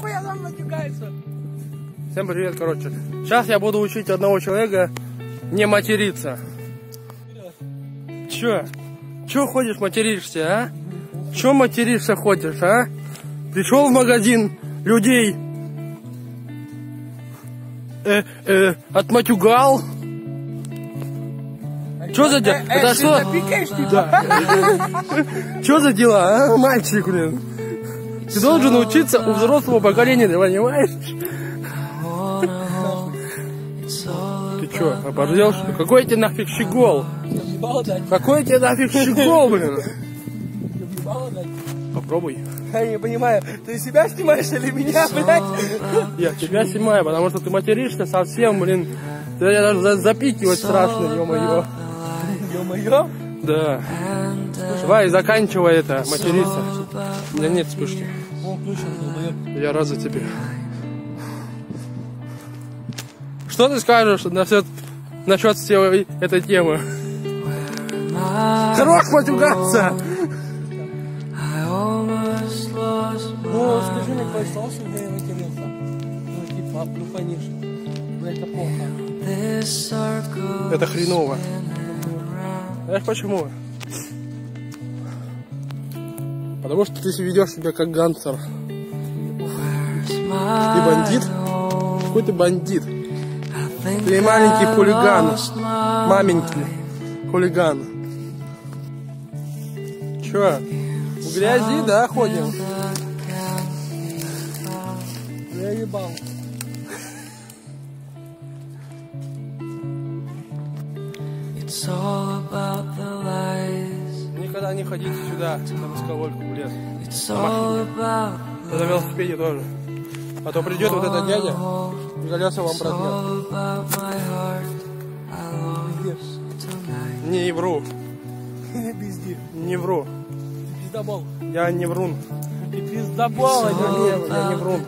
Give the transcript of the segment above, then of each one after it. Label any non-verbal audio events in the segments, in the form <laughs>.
Хуя нам матюгается. Всем привет, короче. Сейчас я буду учить одного человека не материться. Чё? Чё ходишь, материшься, а? Чё материшься ходишь, а? Пришел в магазин, людей э, э, отматюгал. Чё за дела? Э, Это ты что? типа? Чё за дела, а, мальчик, блин? Ты должен учиться у взрослого поколения, ты понимаешь? Ты чё, оборзел, что? Какой тебе нафиг щегол? Какой тебе нафиг щегол, блин? Попробуй. Я не понимаю, ты себя снимаешь или меня, блядь? Я тебя снимаю, потому что ты материшься совсем, блин. Да я даже за- запикивать страшно, ё-моё. Ё-моё. Да. Давай, заканчивай это, материться. У меня нет вспышки. Я рад за тебя. Что ты скажешь насчет, насчет всей этой темы? Хорош матюгаться! Ну, скажи мне, какой соус я матерился? Ну, типа, ну, конечно. Блядь, это плохо. Это хреново. Знаешь почему? Потому что ты ведешь себя как гангстер. Ты бандит? Какой ты бандит? Ты маленький хулиган. Маменький хулиган. Чё? В грязи, да, ходим? Я ебал. Никогда не ходите сюда, на Москвольку, в лес. It's all about На велосипеде тоже. А то придет вот этот дядя и колеса вам проткнет. all about my heart. I lost tonight. Не вру, Не <laughs> не вру. Я не врун. А Я не не, я не врун.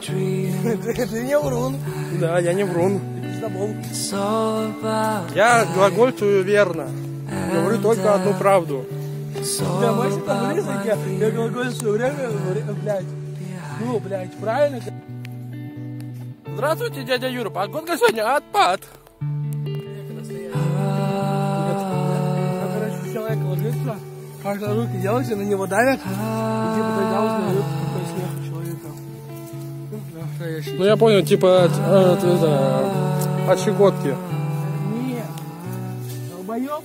Ты не врун. Да, я не врун. About. Я глагольствую верно. Говорю только одну правду. All Максим, там я, я глаголь все время, говорю, блядь. Ну, блядь, правильно? Здравствуйте, дядя Юра. Погодка сегодня отпад. А, короче, человек ложится, как-то руки делаются, на него давят, и типа тогда настоящий. Ну я понял, типа от, от, это, от щекотки. Нет. Долбоёб,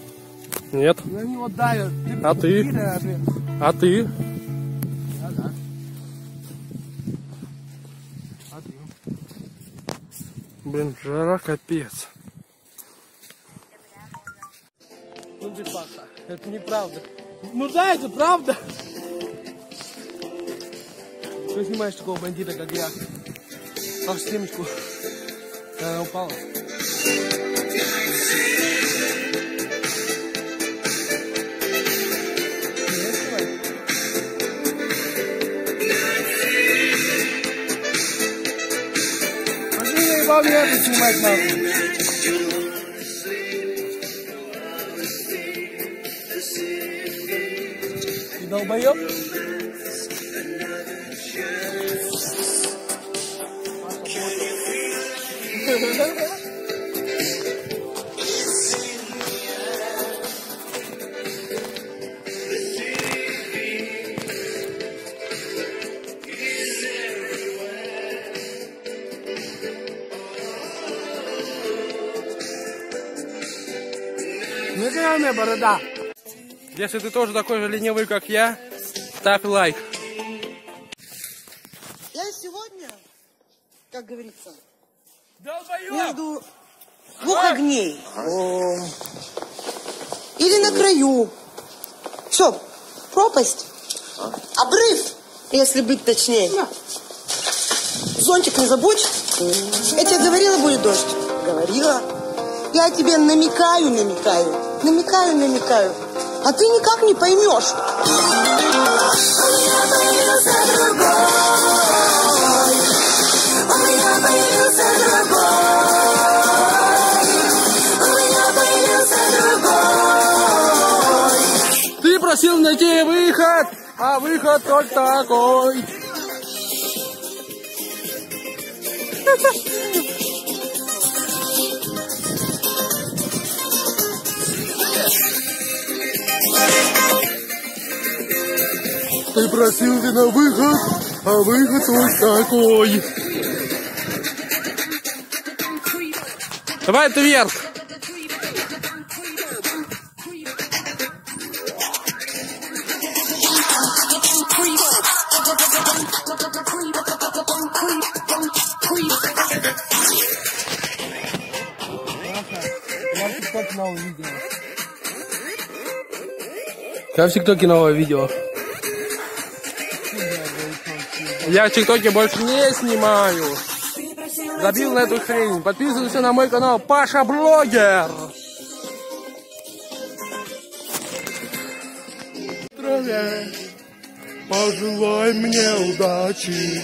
Нет. на него давят. А ты? А ты? Блин, жара капец. Ну Паша, это неправда. Ну да, это правда. Ты снимаешь такого бандита, как я. Аж стремочку. Она упала. Не снимай. А ты наебал меня это снимать нахуй. Ну меня борода. Если ты тоже такой же ленивый, как я, ставь лайк. Я сегодня, как говорится! Между двух огней. Или на краю. Все, пропасть. Обрыв, если быть точнее. Зонтик не забудь. Я тебе говорила, будет дождь? Говорила. Я тебе намекаю, намекаю. Намекаю, намекаю. А ты никак не поймешь. Просил найти выход, а выход только такой. Ты просил ты на выход, а выход вот такой. Давай ты вверх. Я в ТикТоке новое видео. Я в ТикТоке больше не снимаю. Забил на эту хрень. Подписывайся на мой канал Паша Блогер. Траве, Пожелай мне удачи.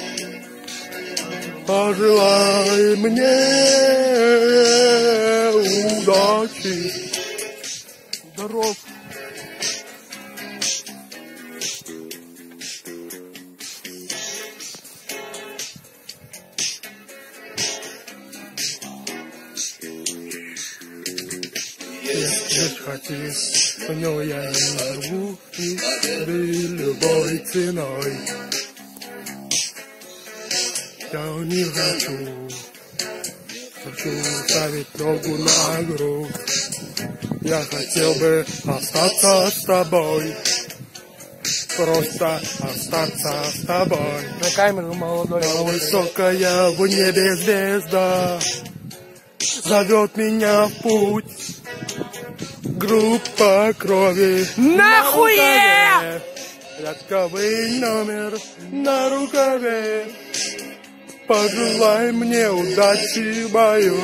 Пожелай мне удачи. Здоров. Хотел, но я не рву и любой ценой. Я не хочу, хочу ставить ногу на грудь. Я хотел бы остаться с тобой, просто остаться с тобой. На камеру молодой. А высокая в небе звезда зовет меня в путь. Группа крови Нахуй! Рядковый номер на рукаве. Пожелай мне удачи бою.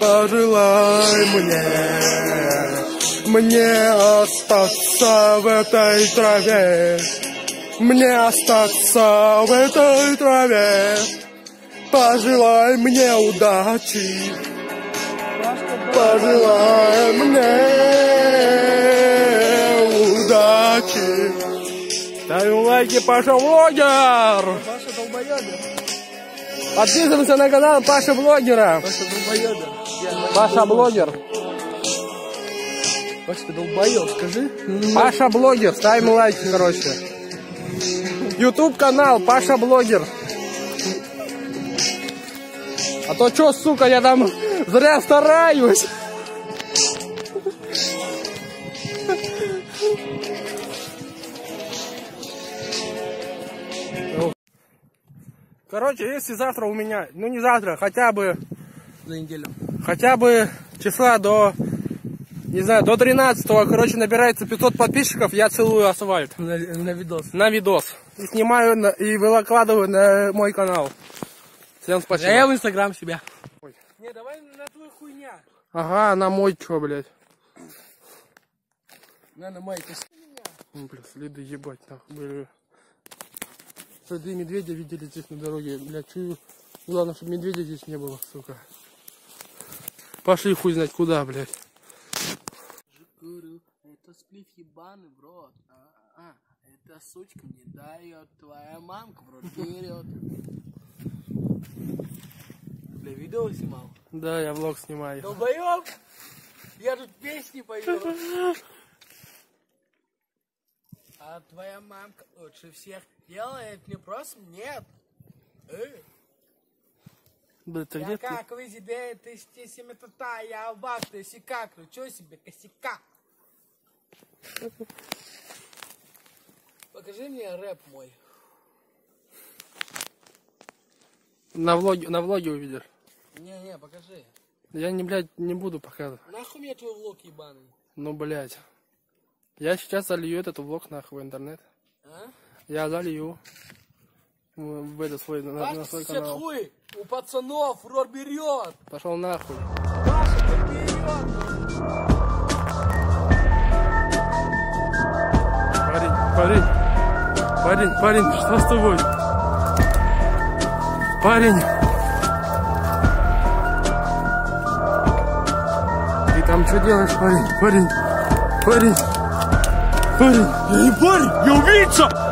Пожелай мне, мне остаться в этой траве. Мне остаться в этой траве. Пожелай мне удачи. Пожелай мне удачи. Ставим лайки, Паша Блогер. Паша долбоёбер. Подписываемся на канал Паша Блогера. Паша долбоёбер. Паша Блогер. Паша, ты долбоёб, скажи. Паша Блогер. Ставим лайки, короче. Ютуб канал Паша Блогер. А то чё, сука, я там зря стараюсь. Короче, если завтра у меня, ну не завтра, хотя бы, За неделю. хотя бы числа до, не знаю, до 13 короче, набирается 500 подписчиков, я целую асфальт На, на видос. на видос. И снимаю на- и выкладываю на мой канал. Всем спасибо. А я в инстаграм себя. Не, давай на твою хуйня. Ага, на мой чё, блядь. На, на майке. Ну, блин, следы ебать, нахуй, были. Следы медведя видели здесь на дороге, блядь, чую. Главное, чтобы медведя здесь не было, сука. Пошли хуй знать куда, блядь. Это сплив ебаный в рот. А, а, эта сучка не дает, твоя мамка в рот берет. Бля, видео снимал? Да, я влог снимаю. Долбоёб! Я тут песни пою. <laughs> А твоя мамка лучше всех делает не просто нет. Эй. Блядь, ты Я где как ты стеси метата, я в бак, ты сикак, ну чё себе косяка? Покажи мне рэп мой. На влоге, на влоге увидишь. Не-не, покажи. Я не, блядь, не буду показывать. Нахуй мне твой влог ебаный? Ну, блядь. Я сейчас залью этот влог нахуй в интернет. А? Я залью в, в этот свой, на, на свой канал. хуй, у пацанов рот берет. Пошел нахуй. Паша. Парень, парень, парень, парень, что с тобой? Парень. Ты там что делаешь, парень? Парень, парень, парень. Я не парень, я убийца!